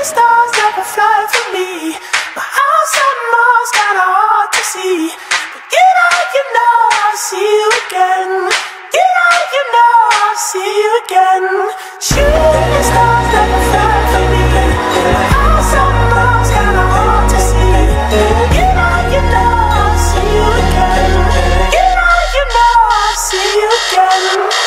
Shooting stars never fly for me. My house on Mars kinda hard to see. But get out, you know I'll see you again? Get out, you know I'll see you again? Shooting stars never fly for me. My house on Mars kinda hard to see. Get out, you know I'll see you again? Get out, you know I'll see you again?